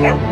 Gracias.